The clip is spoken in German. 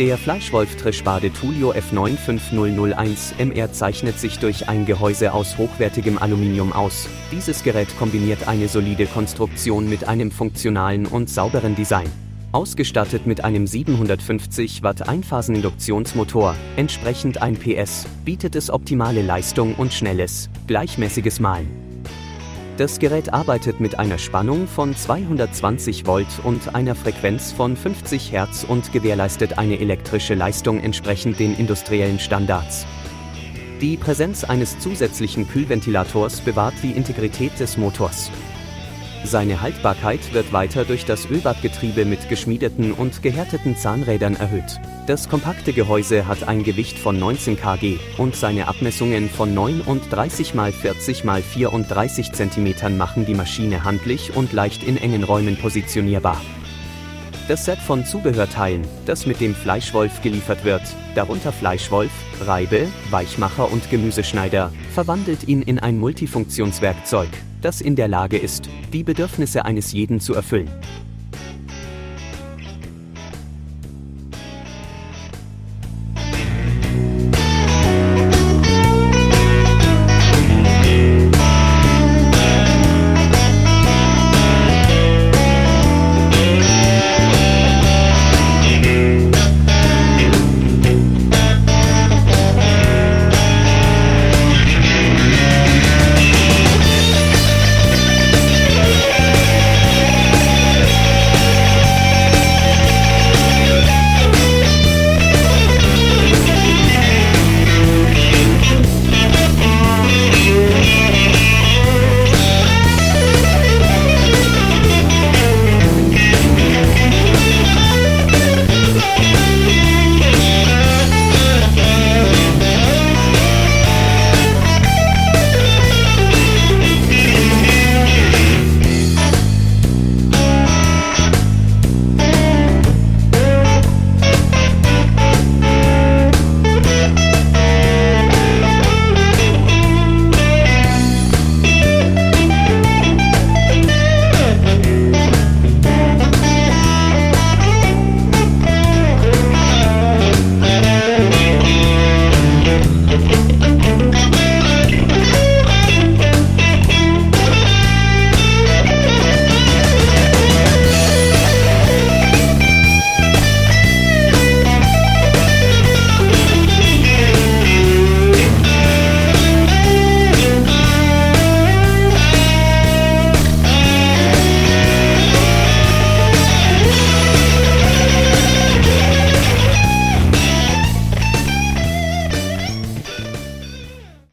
Der Fleischwolf Trischbade Tulio F95001 MR zeichnet sich durch ein Gehäuse aus hochwertigem Aluminium aus. Dieses Gerät kombiniert eine solide Konstruktion mit einem funktionalen und sauberen Design. Ausgestattet mit einem 750 Watt Einphaseninduktionsmotor, entsprechend 1 PS, bietet es optimale Leistung und schnelles, gleichmäßiges Mahlen. Das Gerät arbeitet mit einer Spannung von 220 Volt und einer Frequenz von 50 Hertz und gewährleistet eine elektrische Leistung entsprechend den industriellen Standards. Die Präsenz eines zusätzlichen Kühlventilators bewahrt die Integrität des Motors. Seine Haltbarkeit wird weiter durch das Ölbadgetriebe mit geschmiedeten und gehärteten Zahnrädern erhöht. Das kompakte Gehäuse hat ein Gewicht von 19 kg und seine Abmessungen von 39 x 40 x 34 cm machen die Maschine handlich und leicht in engen Räumen positionierbar. Das Set von Zubehörteilen, das mit dem Fleischwolf geliefert wird, darunter Fleischwolf, Reibe, Weichmacher und Gemüseschneider, verwandelt ihn in ein Multifunktionswerkzeug, das in der Lage ist, die Bedürfnisse eines jeden zu erfüllen.